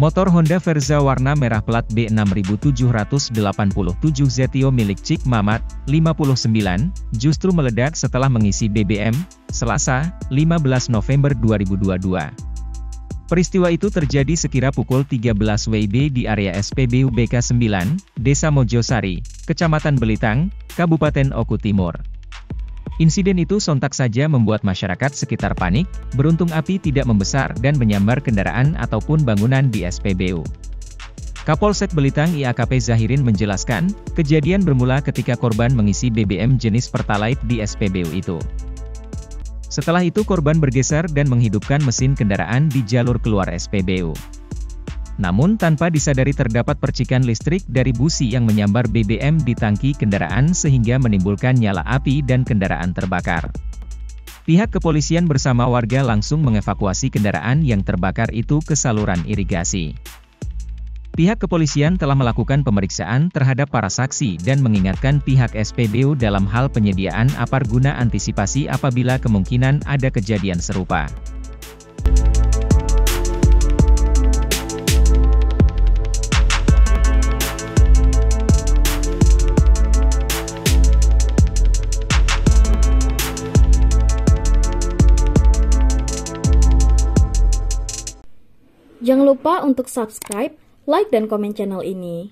Motor Honda Verza warna merah plat B6787 Zetio milik Cik Mamat, 59, justru meledak setelah mengisi BBM, Selasa, 15 November 2022. Peristiwa itu terjadi sekira pukul 13 WIB di area SPBU BK 9, Desa Mojosari, Kecamatan Belitang, Kabupaten Oku Timur. Insiden itu sontak saja membuat masyarakat sekitar panik, beruntung api tidak membesar dan menyambar kendaraan ataupun bangunan di SPBU. Kapolsek Belitang IAKP Zahirin menjelaskan, kejadian bermula ketika korban mengisi BBM jenis Pertalite di SPBU itu. Setelah itu korban bergeser dan menghidupkan mesin kendaraan di jalur keluar SPBU. Namun tanpa disadari terdapat percikan listrik dari busi yang menyambar BBM di tangki kendaraan sehingga menimbulkan nyala api dan kendaraan terbakar. Pihak kepolisian bersama warga langsung mengevakuasi kendaraan yang terbakar itu ke saluran irigasi. Pihak kepolisian telah melakukan pemeriksaan terhadap para saksi dan mengingatkan pihak SPBU dalam hal penyediaan apar guna antisipasi apabila kemungkinan ada kejadian serupa. Jangan lupa untuk subscribe, like, dan komen channel ini.